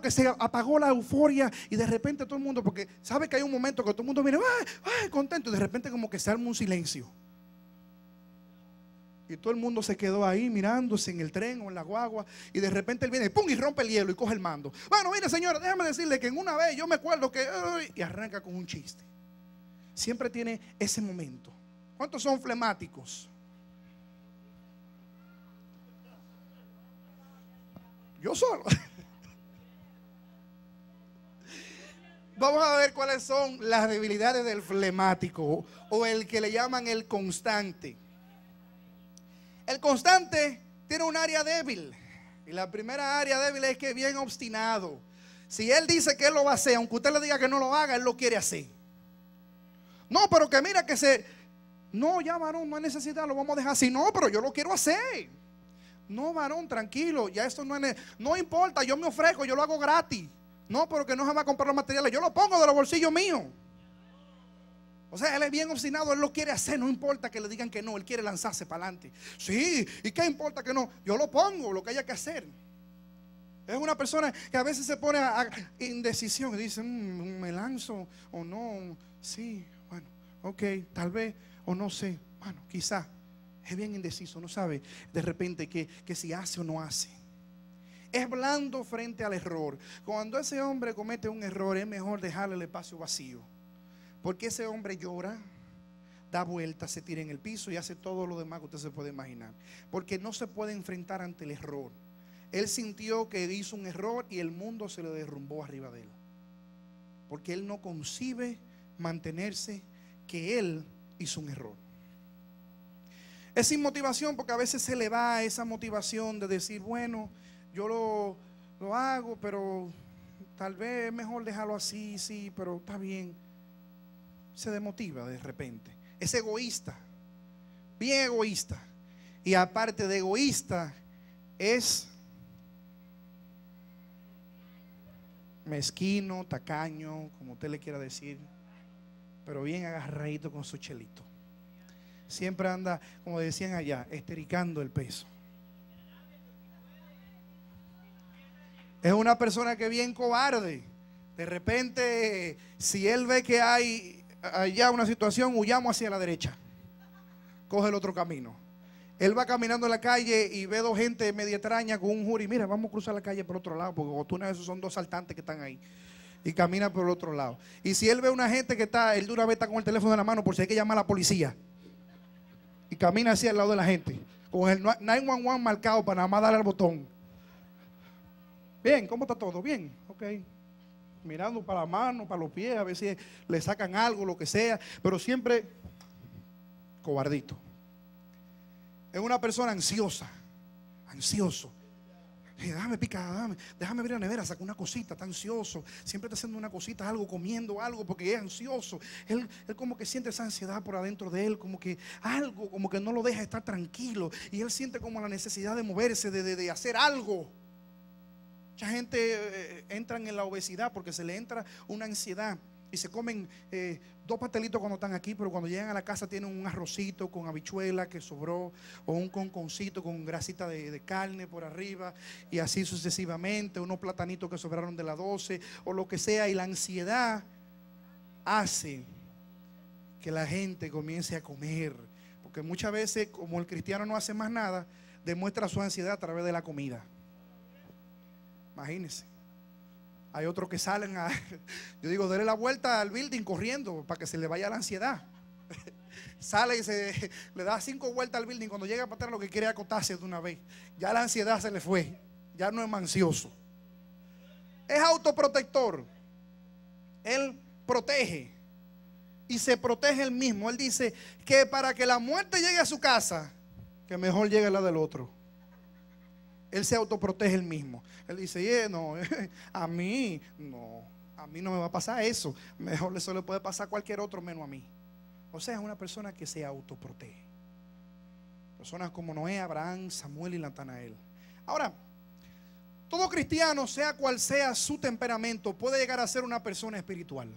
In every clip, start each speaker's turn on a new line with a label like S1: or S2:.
S1: que se apagó la euforia y de repente todo el mundo, porque sabe que hay un momento que todo el mundo viene, ¡ay, ay, contento! Y de repente como que se arma un silencio. Y todo el mundo se quedó ahí mirándose en el tren o en la guagua. Y de repente él viene, ¡pum! y rompe el hielo y coge el mando. Bueno, mire señora, déjame decirle que en una vez yo me acuerdo que... y arranca con un chiste. Siempre tiene ese momento. ¿Cuántos son flemáticos? Yo solo. Vamos a ver cuáles son las debilidades del flemático o el que le llaman el constante. El constante tiene un área débil. Y la primera área débil es que es bien obstinado. Si él dice que él lo va a hacer, aunque usted le diga que no lo haga, él lo quiere hacer. No, pero que mira que se... No, ya varón, no hay necesidad, lo vamos a dejar así. No, pero yo lo quiero hacer. No, varón, tranquilo, ya esto no es... No importa, yo me ofrezco, yo lo hago gratis. No, pero que no a comprar los materiales, yo lo pongo de los bolsillos míos. O sea, él es bien obstinado, él lo quiere hacer, no importa que le digan que no, él quiere lanzarse para adelante. Sí, ¿y qué importa que no? Yo lo pongo, lo que haya que hacer. Es una persona que a veces se pone a, indecisión y dice, mm, me lanzo o no, sí, bueno, ok, tal vez o no sé, bueno, quizá. Es bien indeciso, no sabe de repente que si hace o no hace. Es blando frente al error. Cuando ese hombre comete un error, es mejor dejarle el espacio vacío. Porque ese hombre llora, da vueltas, se tira en el piso y hace todo lo demás que usted se puede imaginar. Porque no se puede enfrentar ante el error. Él sintió que hizo un error y el mundo se le derrumbó arriba de él. Porque él no concibe mantenerse que él hizo un error. Es sin motivación porque a veces se le va esa motivación de decir, bueno, yo lo, lo hago, pero tal vez es mejor dejarlo así, sí, pero está bien se demotiva de repente. Es egoísta, bien egoísta. Y aparte de egoísta, es mezquino, tacaño, como usted le quiera decir, pero bien agarradito con su chelito. Siempre anda, como decían allá, estericando el peso. Es una persona que bien cobarde. De repente, si él ve que hay allá una situación, huyamos hacia la derecha. Coge el otro camino. Él va caminando en la calle y ve dos gente media extraña con un jury. Mira, vamos a cruzar la calle por otro lado, porque tú esos son dos saltantes que están ahí. Y camina por el otro lado. Y si él ve una gente que está, él de una vez está con el teléfono en la mano por si hay que llamar a la policía. Y camina hacia el lado de la gente. Con el 911 marcado para nada más darle al botón. Bien, ¿cómo está todo? Bien, ok mirando para la mano, para los pies, a ver si le sacan algo, lo que sea, pero siempre cobardito. Es una persona ansiosa, ansioso. déjame picar, déjame, déjame abrir la nevera, saca una cosita, está ansioso. Siempre está haciendo una cosita, algo, comiendo algo, porque es ansioso. Él, él, como que siente esa ansiedad por adentro de él, como que algo, como que no lo deja estar tranquilo. Y él siente como la necesidad de moverse, de, de hacer algo. Mucha gente eh, entra en la obesidad porque se le entra una ansiedad y se comen eh, dos pastelitos cuando están aquí, pero cuando llegan a la casa tienen un arrocito con habichuela que sobró o un conconcito con grasita de, carne por arriba y así sucesivamente, unos platanitos que sobraron de la 12 o lo que sea y la ansiedad hace que la gente comience a comer, porque muchas veces como el cristiano no hace más nada, demuestra su ansiedad a través de la comida. Imagínense. Hay otros que salen a, yo digo, dele la vuelta al building corriendo para que se le vaya la ansiedad. Sale y se le da cinco vueltas al building. Cuando llega para atrás lo que quiere acotarse de una vez. Ya la ansiedad se le fue. Ya no es mancioso. Es autoprotector. Él protege. Y se protege él mismo. Él dice que para que la muerte llegue a su casa, que mejor llegue la del otro. Él se autoprotege él mismo. Él dice, no, a mí, no, a mí no me va a pasar eso. Mejor eso le puede pasar a cualquier otro menos a mí. O sea, es una persona que se autoprotege. Personas como Noé, Abraham, Samuel y Natanael. Ahora, todo cristiano, sea cual sea su temperamento, puede llegar a ser una persona espiritual.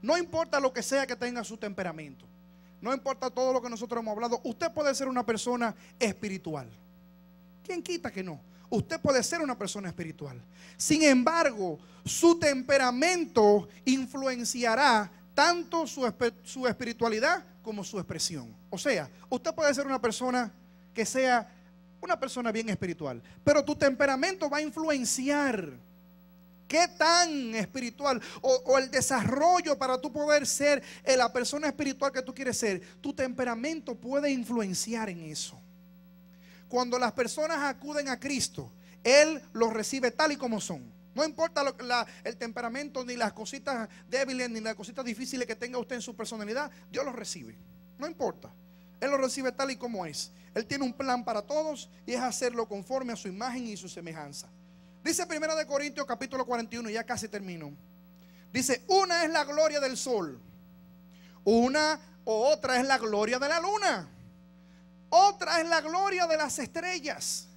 S1: No importa lo que sea que tenga su temperamento. No importa todo lo que nosotros hemos hablado. Usted puede ser una persona espiritual. ¿Quién quita que no? Usted puede ser una persona espiritual. Sin embargo, su temperamento influenciará tanto su, espiritualidad como su expresión. O sea, usted puede ser una persona que sea una persona bien espiritual, pero tu temperamento va a influenciar qué tan espiritual o, el desarrollo para tú poder ser la persona espiritual que tú quieres ser. Tu temperamento puede influenciar en eso. Cuando las personas acuden a Cristo, Él los recibe tal y como son. No importa el temperamento, ni las cositas débiles, ni las cositas difíciles que tenga usted en su personalidad, Dios los recibe. No importa. Él lo recibe tal y como es. Él tiene un plan para todos y es hacerlo conforme a su imagen y su semejanza. Dice Primera de Corintios capítulo 41, ya casi termino. Dice, una es la gloria del sol, una o otra es la gloria de la luna, otra es la gloria de las estrellas,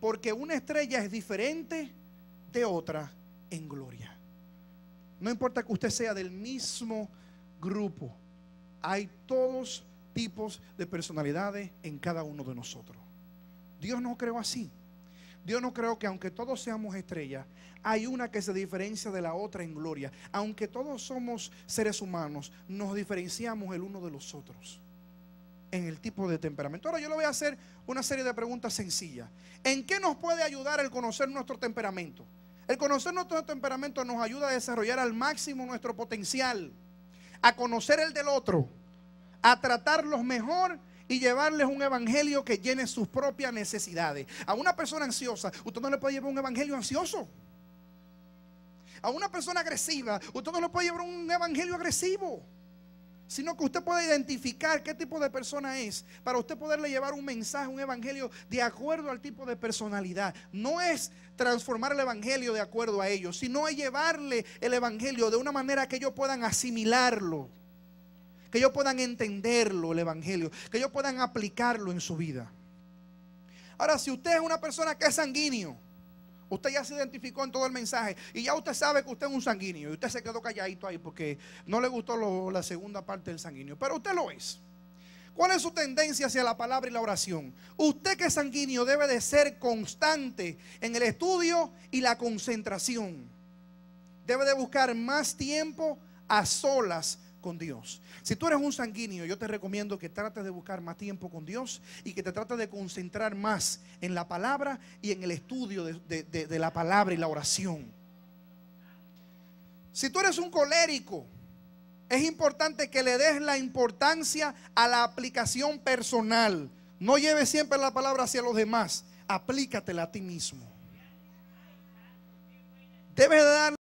S1: porque una estrella es diferente de otra en gloria. No importa que usted sea del mismo grupo, hay todos tipos de personalidades en cada uno de nosotros. Dios no creó así. Dios no creo que aunque todos seamos estrellas, hay una que se diferencia de la otra en gloria. Aunque todos somos seres humanos, nos diferenciamos el uno de los otros en el tipo de temperamento. Ahora yo le voy a hacer una serie de preguntas sencillas. ¿En qué nos puede ayudar el conocer nuestro temperamento? El conocer nuestro temperamento nos ayuda a desarrollar al máximo nuestro potencial, a conocer el del otro, a tratarlos mejor y llevarles un evangelio que llene sus propias necesidades. A una persona ansiosa, usted no le puede llevar un evangelio ansioso. A una persona agresiva, usted no le puede llevar un evangelio agresivo. Sino que usted puede identificar qué tipo de persona es para usted poderle llevar un mensaje, un evangelio de acuerdo al tipo de personalidad. No es transformar el evangelio de acuerdo a ellos, sino es llevarle el evangelio de una manera que ellos puedan asimilarlo que ellos puedan entenderlo, el Evangelio, que ellos puedan aplicarlo en su vida. Ahora, si usted es una persona que es sanguíneo, usted ya se identificó en todo el mensaje y ya usted sabe que usted es un sanguíneo y usted se quedó calladito ahí porque no le gustó la segunda parte del sanguíneo, pero usted lo es. ¿Cuál es su tendencia hacia la palabra y la oración? Usted que es sanguíneo debe de ser constante en el estudio y la concentración. Debe de buscar más tiempo a solas con Dios. Si tú eres un sanguíneo, yo te recomiendo que trates de buscar más tiempo con Dios y que te trates de concentrar más en la palabra y en el estudio de, la palabra y la oración. Si tú eres un colérico, es importante que le des la importancia a la aplicación personal. No lleves siempre la palabra hacia los demás. Aplícatela a ti mismo. Debes dar